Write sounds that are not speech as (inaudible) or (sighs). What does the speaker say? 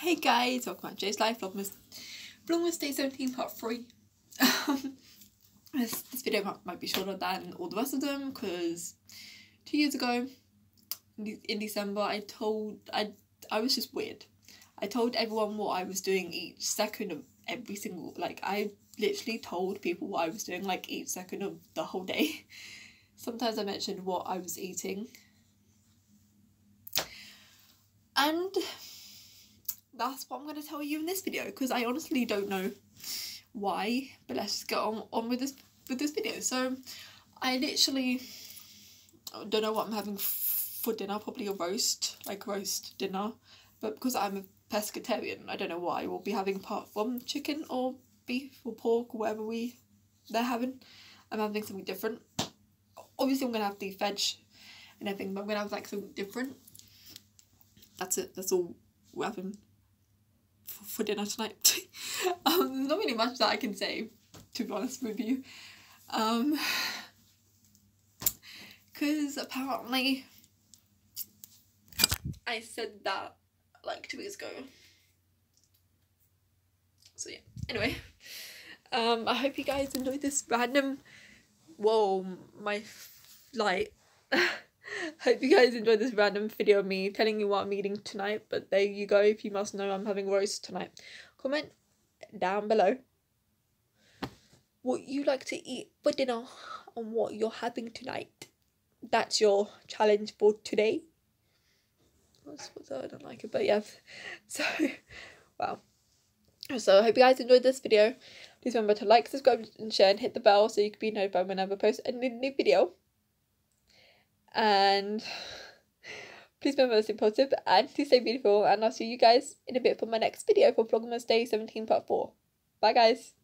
Hey guys, welcome back to Jade's Life Vlogmas Vlogmas Day 17 part 3. (laughs) Um, this, this video might, might be shorter than all the rest of them because two years ago in December I told, I, I was just weird. I told everyone what I was doing each second of every single, like I literally told people what I was doing like each second of the whole day. (laughs) Sometimes I mentioned what I was eating. And that's what I'm going to tell you in this video because I honestly don't know why but let's just get on, on with this with this video. So I literally don't know what I'm having for dinner probably a roast like roast dinner but because I'm a pescatarian I don't know why, we'll be having part from chicken or beef or pork or whatever we they're having. I'm having something different. Obviously I'm gonna have the veg and everything but I'm gonna have like something different. That's it. That's all we're having for dinner tonight. (laughs) um, not really much that I can say, to be honest with you. Um, (sighs) because apparently I said that like two weeks ago. So yeah, anyway. Um, I hope you guys enjoyed this random, whoa, my light. (laughs) (laughs) Hope you guys enjoyed this random video of me telling you what I'm eating tonight. But there you go. If you must know, I'm having roast tonight. Comment down below what you like to eat for dinner and what you're having tonight. That's your challenge for today. I don't like it, but yeah. (laughs) So, wow. So I hope you guys enjoyed this video. Please remember to like, subscribe, and share, and hit the bell so you can be notified whenever I post a new video (sighs) and please remember stay positive and to stay beautiful and I'll see you guys in a bit for my next video for Vlogmas Day 17 part 4. Bye guys!